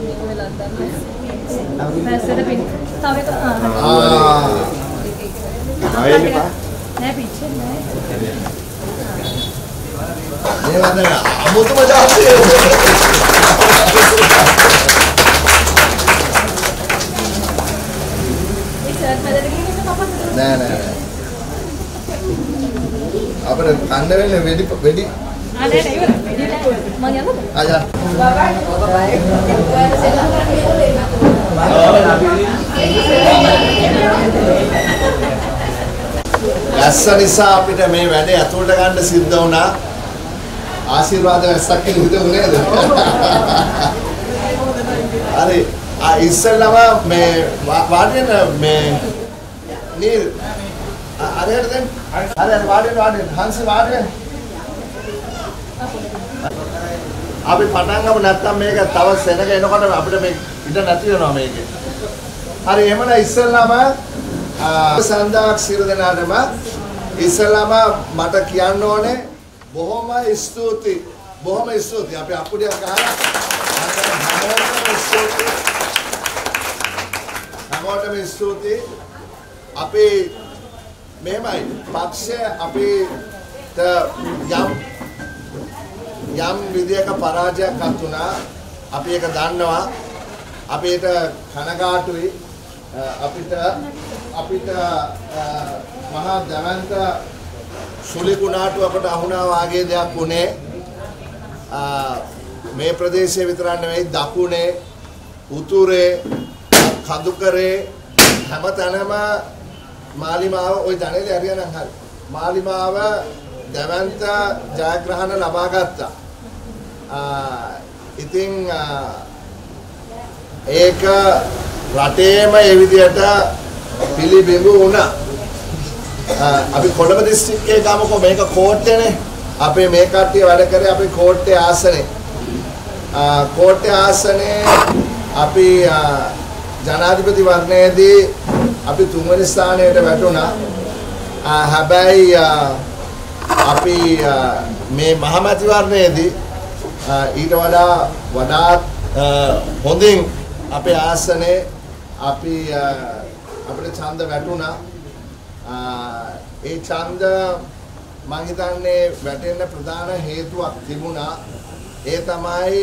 මේ වෙලා ගන්න. පැසෙට පිට. තව එක ආ. ආ ආයෙත් එපා. නෑ පිච්චෙන්නේ නෑ. මේ වන්දන අමුතුම ජාතිය. ඒ ෂර්ට් මැදට ගිහින් ඉන්න කපන්න. නෑ නෑ නෑ. අපිට කන්න වෙන්නේ වෙඩි වෙඩි ආ නෑ නෑ ඉවරයි. මං යන්නද? ආජා. වැස්ස නිසා අපිට මේ වැඩේ අතුලට ගන්න සිද්ධ වුණා. ආශිර්වාද වැස්සක් කියලා හිතුව නේද? හරි. ආ ඉස්සෙල්ලාම මේ වා- වාඩි වෙන මේ නීල් අර හරියට දැන් හරි හරි වාඩි වෙන්න වාඩි වෙන්න හංසි වාඩි වෙන්න අපි පටන් ගමු නැත්තම් මේක තව සෙනග එනකොට අපිට මේ ඉඩ නැති වෙනවා මේකේ. හරි එහෙමනම් ඉස්සෙල්ලාම සන්දාක් සිරු දෙනාටම ඉස්සෙල්ලාම මට කියන්න ඕනේ බොහොම ස්තුතියි. බොහොම ස්තුතියි. අපි අපුඩියක් අහලා හැමෝටම ස්තුතියි. හැමෝටම ස්තුතියි. අපි මෙහෙමයි පක්ෂය අපිට යම් යම් විදියක පරාජයක් අත් වුණා අපි ඒක දන්නවා. අපි ඒක කනගාටුයි. අ, අපිට අපිට අ, මහා දවන්ත සුලි කුණාටුවකට අහුණා වාගේ දෙයක් වුණේ. අ, මේ ප්‍රදේශයේ විතරක් නෙවෙයි දකුණේ උතුරේ කඳුකරේ හැමතැනම මාලිමාව ওই දණේලේ හරියනම් හරි. මාලිමාව දැවන්ත ජයග්‍රහණ ලබා ගත්තා. ආ, ඉතින් ආ, ඒක රටේම ඒ විදිහට පිළිබිඹු වුණා. ආ, අපි කොළඹ දිස්ත්‍රික්කයේ ගමකෝ මේක කෝට්ටේනේ. අපේ මේ කට්ටිය වැඩ කරේ අපේ කෝට්ටේ ආසනේ. ආ, කෝට්ටේ ආසනේ අපි ආ, ජනාධිපති වර්ණයේදී අපි තුන්වෙනි ස්ථානයට වැටුණා. ආ, හැබැයි ආ, අපි අ, මේ මහමැතිවරණයේදී අ, ඊට වඩා වඩාත් අ, හොඳින් අපේ ආසනේ අපි අ, අපිට ඡන්ද වැටුණා. අ, ඒ ඡන්ද මං හිතන්නේ වැටෙන්න ප්‍රධාන හේතුවක් තිබුණා. ඒ තමයි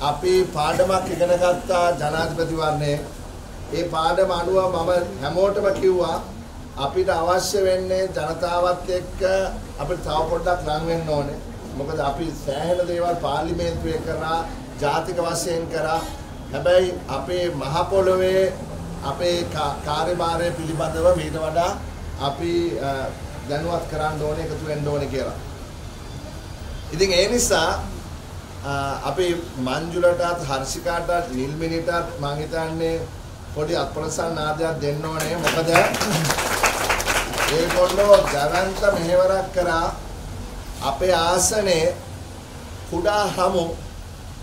අපි පාඩමක් ඉගෙන ගත්තා ජනාධිපතිවරණයේ. ඒ පාඩම අනුව මම හැමෝටම කිව්වා අපිට අවශ්‍ය වෙන්නේ ජනතාවත් එක්ක අපිට තව පොඩ්ඩක් ලං වෙන්න ඕනේ. මොකද අපි සෑහෙන දේවල් පාර්ලිමේන්තුවේ කරා, ජාතික වශයෙන් කරා. හැබැයි අපේ මහ පොළොවේ අපේ කා- කාර්යභාරය පිළිබඳව මීට වඩා අපි අ, දැනුවත් කරන්න ඕනේ, එකතු වෙන්න ඕනේ කියලා. ඉතින් ඒ නිසා අ, අපි මංජුලටත් හර්ෂිකාටත් නිල්මිනිටත් මං හිතන්නේ පොඩි අත්ප්‍රසන්න නාදයක් දෙන්න ඕනේ. මොකද ඒගොල්ලෝ ජනන්ත මෙහෙවරක් කරා අපේ ආසනේ කුඩා හමු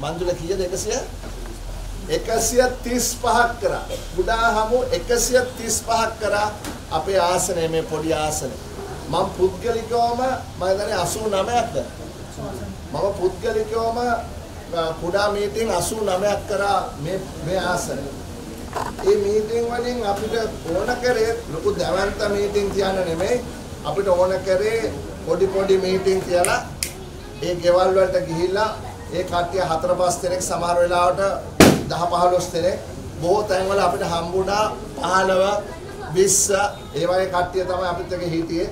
මන්දුල කීයද 100 135ක් කරා. කුඩා හමු 135ක් කරා අපේ ආසනේ මේ පොඩි ආසනේ මම පුද්ගලිකවම මම හිතන්නේ 89ක්ද මම පුද්ගලිකවම අ, කුඩා මීටින් 89ක් කරා මේ මේ ආසනේ ඒ මීටින් වලින් අපිට ඕන කරේ ලොකු දැවන්ත මීටින් තියන්න නෙමෙයි. අපිට ඕන කරේ පොඩි පොඩි මීටින් තියලා ඒ ගෙවල් වලට ගිහිල්ලා ඒ කට්ටිය හතර පහ දෙනෙක් සමහර වෙලාවට 10 15 දෙනෙක්. බොහෝ තැන්වල අපිට හම්බුණා 15 20 ඒ වගේ කට්ටිය තමයි අපිත් එක්ක හිටියේ.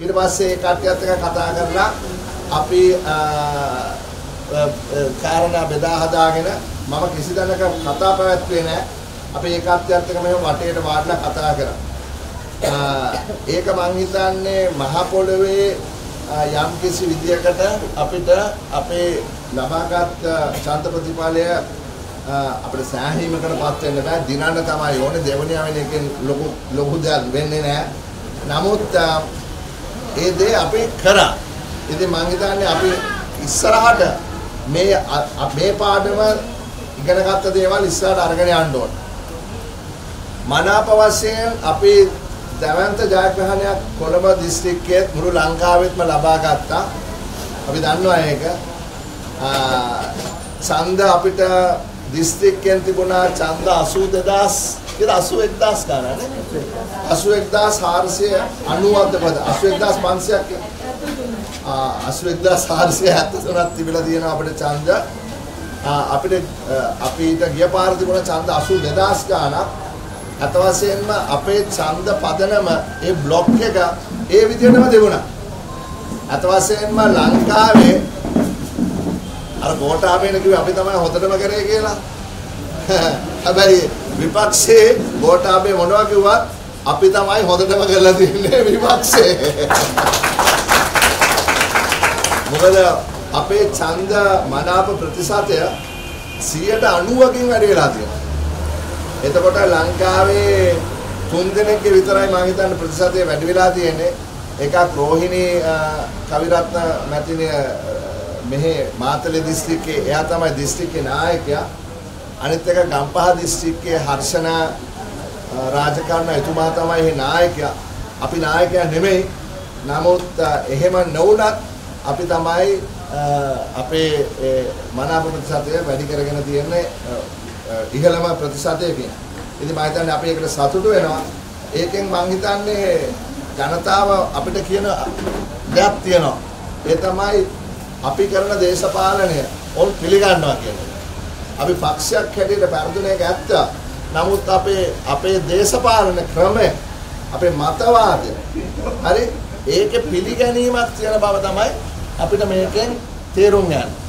ඊට පස්සේ ඒ කට්ටියත් එක්ක කතා කරලා අපි අ, අ, අ, කාරණා බෙදා හදාගෙන මම කිසි දණක කතා පැවැත්වුවේ නැහැ. අපි ඒකත්වයට එක මෙහෙම වටේට වාඩිලා කතා කරා. ආ, ඒක මං හිතන්නේ මහ පොළවේ ආ, යම් කිසි විදියකට අපිට අපේ ලබාගත් ශාන්ත ප්‍රතිඵලය ආ, අපිට සෑහීමකටපත් වෙන්න බෑ. දිනන්න තමයි ඕනේ. දෙවනිය වෙන එකෙන් ලොකු ලොකු දෙයක් වෙන්නේ නැහැ. නමුත් ආ, ඒ දේ අපි කරා. ඉතින් මං හිතන්නේ අපි ඉස්සරහට මේ අ- අ- මේ පාඩම ඉගෙන ගත්ත දේවල් ඉස්සරහට අරගෙන යන්න ඕනේ. මනාප වශයෙන් අපි දැවන්ත ජයග්‍රහණයක් කොළඹ දිස්ත්‍රික්කයේ මුළු ලංකාවෙත්ම ලබා ගත්තා. අපි දන්නවා ඒක. ආ, ඡන්ද අපිට දිස්ත්‍රික්කයෙන් තිබුණා ඡන්ද 82000 කියලා 81000 ගානනේ 81490ක්ද පද 81500ක් ආ 81473ක් තිබිලා තියෙනවා අපිට ඡන්ද. අපිට අපිට ගිය පාර තිබුණ ඡන්ද 82000 ගානක්. අත වශයෙන්ම අපේ ඡන්ද පදනම ඒ બ્લોක් එක ඒ විදිහටම තිබුණා අත වශයෙන්ම ලංකාවේ අර ගෝඨාභයන කිව්වේ අපි තමයි හොඳටම කරේ කියලා. හැබැයි විපක්ෂයේ ගෝඨාභය මොනවා කිව්වත් අපි තමයි හොඳටම කරලා තින්නේ විපක්ෂයේ. මොකද අපේ ඡන්ද මනාප ප්‍රතිශතය 90කින් වැඩි වෙලා තියෙනවා. එතකොට ලංකාවේ තුන් දෙනෙක්ගේ විතරයි මම හිතන්නේ ප්‍රතිශතය වැඩි වෙලා තියෙන්නේ. එකක් රෝහිණී කවිරත්න මැතිණිය මෙහි මාතලේ දිස්ත්‍රික්කයේ එයා තමයි දිස්ත්‍රික්කේ නායකයා. අනිත් එක ගම්පහ දිස්ත්‍රික්කයේ හර්ෂණ රාජකරණ එතුමා තමයි එහි නායකයා. අපි නායකයා නෙමෙයි. නමුත් එහෙම නොවුනත් අපි තමයි අපේ මනාප ප්‍රතිශතය වැඩි කරගෙන තියෙන්නේ ඉහළම ප්‍රතිශතයකින්. ඉතින් මම හිතන්නේ අපි ඒකට සතුටු වෙනවා. ඒකෙන් මම හිතන්නේ ජනතාව අපිට කියන දෙයක් තියෙනවා. ඒ තමයි අපි කරන දේශපාලනය ඔවුන් පිළිගන්නවා කියන්නේ. අපි පක්ෂයක් හැටියට පෙරදුන එක ඇත්ත. නමුත් අපේ අපේ දේශපාලන ක්‍රමය අපේ මතවාදය හරි ඒකේ පිළිගැනීමක් තියෙන බව තමයි අපිට මේකෙන් තේරුම් ගන්න.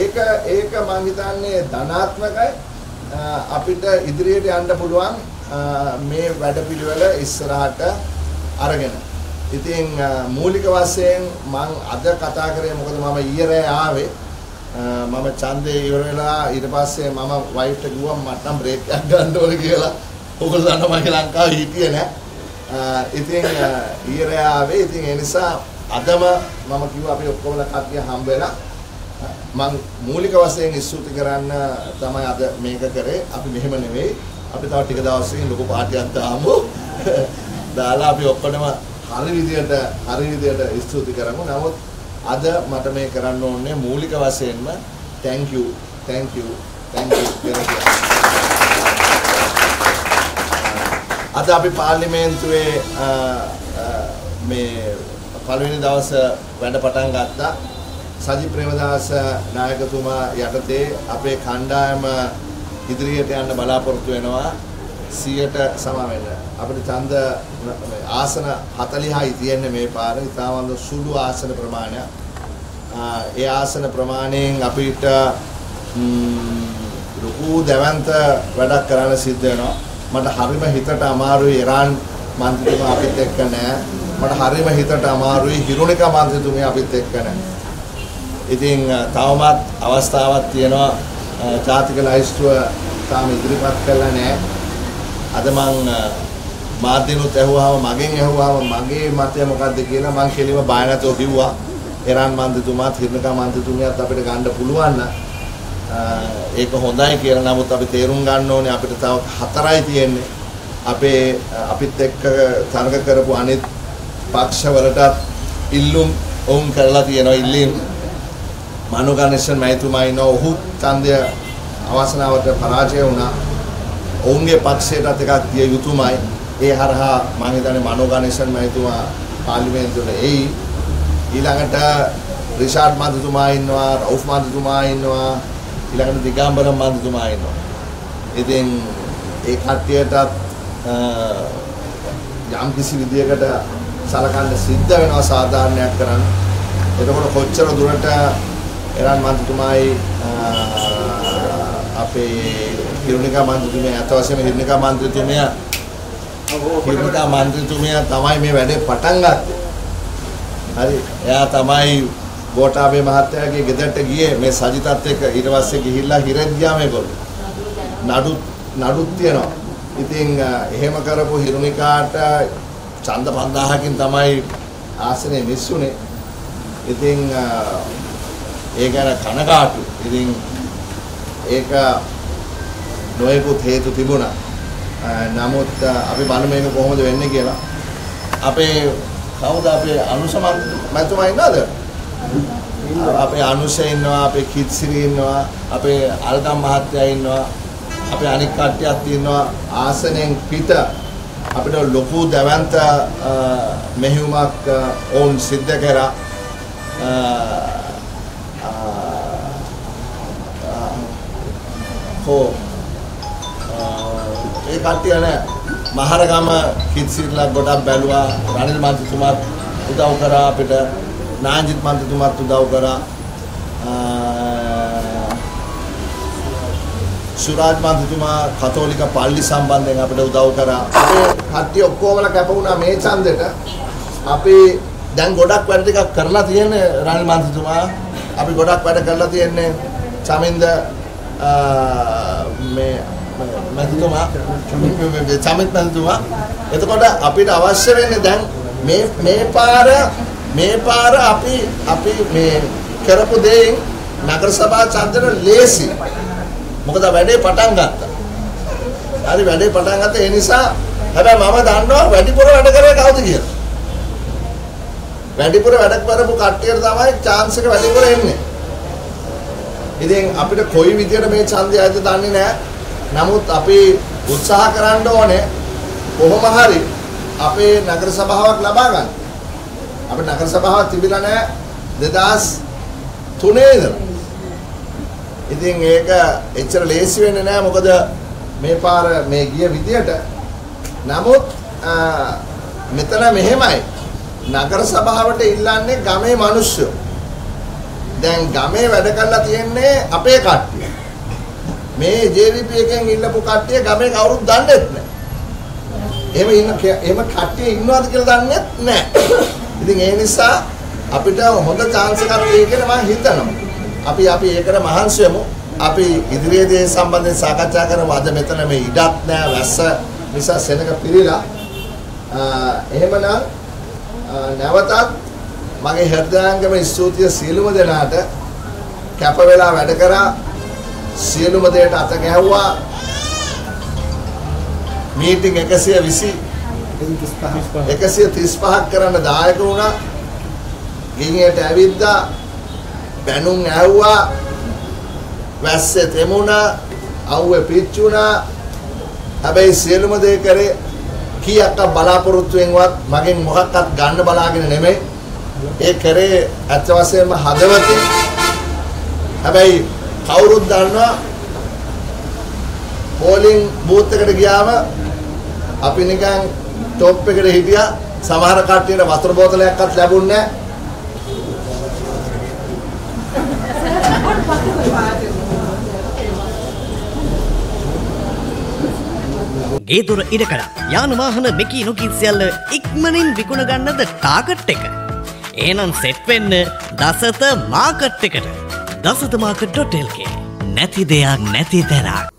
ඒක ඒක මම හිතන්නේ ධනාත්මකයි අපිට ඉදිරියට යන්න පුළුවන් මේ වැඩපිළිවෙල ඉස්සරහට අරගෙන. ඉතින් මූලික වශයෙන් මම අද කතා කරේ මොකද මම ඊයේ රෑ ආවේ මම ඡන්දේ ඉවර වෙලා ඊට පස්සේ මම වයිෆ්ට කිව්වා මට නම් බ්‍රේක් එකක් ගන්න ඕනේ කියලා. ඔයගොල්ලෝ දන්නවා මම ලංකාවේ හිටියේ නෑ. ඉතින් ඊයේ රෑ ආවේ ඉතින් ඒ නිසා අදම මම කිව්වා අපි ඔක්කොම කට්ටිය හම්බ වෙලා මම මූලික වශයෙන් ස්තුති කරන්න තමයි අද මේක කරේ. අපි මෙහෙම නෙවෙයි. අපි තව ටික දවසකින් ලොකු පාටියක් දාමු. දාලා අපි ඔක්කොම හරි විදියට හරි විදියට ස්තුති කරමු. නමුත් අද මට මේ කරන්න ඕනේ මූලික වශයෙන්ම thank you thank you thank you අද අපි පාර්ලිමේන්තුවේ මේ පළවෙනි දවස වැඩ පටන් ගත්තා. සජි ප්‍රේමදාස නායකතුමා යටතේ අපේ කණ්ඩායම ඉදිරියට යන්න බලාපොරොත්තු වෙනවා. 100ට සම වෙන්න. අපිට ඡන්ද ආසන 40යි තියෙන්නේ මේ පාර. ඉතාමත් සුළු ආසන ප්‍රමාණයක්. ඒ ආසන ප්‍රමාණයෙන් අපිට ලොකු දැවන්ත වැඩක් කරන්න සිද්ධ වෙනවා. මට හරිම හිතට අමාරුයි ඉරාන් මන්ත්‍රීතුමා අපිත් එක්ක නැහැ. මට හරිම හිතට අමාරුයි හිරුණිකා මන්ත්‍රීතුමිය අපිත් එක්ක නැහැ. ඉතින් තවමත් අවස්ථාවක් තියෙනවා ජාතික ලයිස්තුව තාම ඉදිරිපත් කළා නැහැ. අද මං මාධ්‍යනුත් ඇහුවාම මගෙන් ඇහුවාම මගේ මතය මොකද්ද කියලා මං කෙලිම බය නැතුව කිව්වා. එරන් මන්ත්‍රතුමාත් හිරණකා මන්ත්‍රතුමියත් අපිට ගන්න පුළුවන් ඒක හොඳයි කියලා නමුත් අපි තේරුම් ගන්න ඕනේ අපිට තව හතරයි තියෙන්නේ. අපේ අපිත් එක්ක තරග කරපු අනිත් පක්ෂවලට ඉල්ලුම් ඔවුන් කරලා තියෙනවා ඉල්ලීම් මනු ගණේෂන් මහතුමා ඉන්න ඔහු ඡන්දය අවසනාවට පරාජය වුණා. ඔවුන්ගේ පක්ෂයටත් එකක් දිය යුතුමයි. ඒ හරහා මම හිතන්නේ මනෝ ගණේෂන් මහතුමා පාර්ලිමේන්තුවට එයි. ඊළඟට රිෂාඩ් මන්ත්‍රතුමා ඉන්නවා, රවුෆ් මන්ත්‍රතුමා ඉන්නවා, ඊළඟට දිගම්බරම් මන්ත්‍රතුමා ඉන්නවා. ඉතින් ඒ කට්ටියටත් යම් කිසි විදියකට සලකන්න සිද්ධ වෙනවා සාධාරණයක් කරන්න. එතකොට කොච්චර දුරට එරන් මන්ත්‍රතුමායි අපේ හිරුණිකා මන්ත්‍රීතුමිය අත වශයෙන්ම හිරුණිකා මන්ත්‍රීතුමිය හිරුණිකා මන්ත්‍රීතුමිය තමයි මේ වැඩේ පටන් ගත්තේ. හරි. එයා තමයි ගෝඨාභය මහත්තයාගේ ගෙදරට ගියේ මේ සජිතත් එක්ක ඊට පස්සේ ගිහිල්ලා හිරෙන් ගියා මේගොල්ලෝ. නඩු නඩුත් තියනවා. ඉතින් එහෙම කරපු හිරුණිකාට ඡන්ද 5000කින් තමයි ආසනේ මිස්සුනේ. ඉතින් ඒ ගැන කනකාටු. ඉතින් ඒක නොයෙකුත් හේතු තිබුණා. නමුත් අපි බලමු මේක කොහොමද වෙන්නේ කියලා. අපේ කවුද අපේ අනුසමන් මැතිතුමා ඉන්නවද? අපේ අනුෂ ඉන්නවා අපේ කිත්සිරි ඉන්නවා අපේ අල්ගම් මහත්තයා ඉන්නවා අපේ අනික් කට්ටියක් ඉන්නවා ආසනෙන් පිට අපිට ලොකු දැවන්ත අ, මෙහෙයුමක් අ, ඔවුන් සිද්ධ කරා හෝ අ, ඒ කට්ටිය නෑ මහරගම කිත්සිරිලා ගොඩක් බැලුවා රනිල් මන්ත්‍රතුමාත් උදව් කරා අපිට නාජිත් මන්ත්‍රතුමාත් උදව් කරා අ, සුරාජ් මන්ත්‍රතුමා කතෝලික පල්ලි සම්බන්ධයෙන් අපිට උදව් කරා. අපේ කට්ටිය ඔක්කොමලා කැප වුණා මේ ඡන්දෙට. අපි දැන් ගොඩක් වැඩ ටිකක් කරලා තියෙන්නේ රනිල් මන්ත්‍රතුමා. අපි ගොඩක් වැඩ කරලා තියෙන්නේ චමින්ද අ, මේ මන්ත්‍රතුමා චමිත් මන්ත්‍රතුමා. එතකොට අපිට අවශ්‍ය වෙන්නේ දැන් මේ මේ පාර මේ පාර අපි අපි මේ කරපු දෙයින් නගර සභා ඡන්දෙට ලේසි. මොකද වැඩේ පටන් ගත්තා. හරි වැඩේ පටන් ගත්තා ඒ නිසා හැබැයි මම දන්නවා වැඩිපුර වැඩ කරේ කවුද කියලා. වැඩිපුර වැඩ කරපු කට්ටියට තමයි chance එක වැඩිපුර එන්නේ. ඉතින් අපිට කොයි විදියට මේ ඡන්දය ඇද්ද දන්නේ නැහැ. නමුත් අපි උත්සාහ කරන්න ඕනේ කොහොම හරි අපේ නගර සභාවක් ලබා ගන්න. අපේ නගර සභාවක් තිබිලා නැහැ 2003 ඉඳලා. ඉතින් ඒක එච්චර ලේසි වෙන්නේ නැහැ මොකද මේ පාර මේ ගිය විදියට නමුත් අ, මෙතන මෙහෙමයි නගර සභාවට ඉල්ලන්නේ ගමේ මිනිස්සු දැන් ගමේ වැඩ කරලා තියෙන්නේ අපේ කට්ටිය මේ JVP එකෙන් ඉල්ලපු කට්ටිය ගමේ කවුරුත් දන්නේ නැහැ එහෙම ඉන්න එහෙම කට්ටිය ඉන්නවද කියලා දන්නේ නැහැ ඉතින් ඒ නිසා අපිට හොඳ chance එකක් තියෙයි කියලා මම හිතනවා අපි අපි ඒකට මහන්සි වෙමු. අපි ඉදිරියේදී ඒ සම්බන්ධයෙන් සාකච්ඡා කරමු. අද මෙතන මේ ඉඩක් නෑ වැස්ස නිසා සෙනඟ පිරීලා. අ, එහෙමනම් අ, නැවතත් මගේ හෘදයාංගම ස්තුතිය සියලුම දෙනාට කැප වෙලා වැඩ කරා. සියලුම දෙයට අත ගැහුවා. මීටිං 120 135ක් කරන්න දායක වුණා. ගිහියට ඇවිද්දා. බැනුම් ඇහුවා. වැස්සේ තෙමුණා. අවුවේ පිච්චුණා හැබැයි සියලුම දේ කරේ කීයක් බලාපොරොත්තුවෙන්වත් මගෙන් මොකක්වත් ගන්න බලාගෙන නෙමෙයි. ඒ කරේ ඇත්ත වශයෙන්ම හදවතින් හැබැයි කවුරුත් දන්නවා පෝලිං බූත් එකට ගියාම අපි නිකන් টොප් එකට හිටියා. සමහර කට්ටියට වතුර බෝතලයක්වත් ලැබුණේ නැහැ. ගේතුර ඉඩකඩ යාන වාහන මෙකී නොකින් සියල්ල ඉක්මනින් විකුණගන්නද ටාගට් එක. ඒනම් සෙට්වෙන්න දසත මාකට් එකට දසත මාකට් ඩොටෙල්ගේ නැති දෙයක් නැති තැනක්.